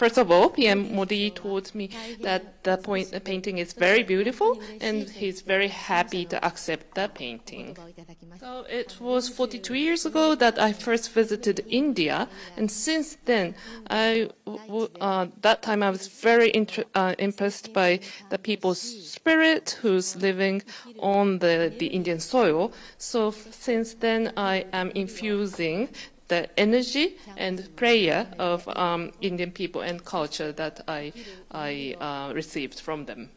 First of all, PM Modi told me that the, point, the painting is very beautiful and he's very happy to accept the painting. So it was 42 years ago that I first visited India, and since then, I, uh, that time I was very uh, impressed by the people's spirit who's living on the, the Indian soil. So since then, I am infusing the energy and prayer of um, Indian people and culture that I, I uh, received from them.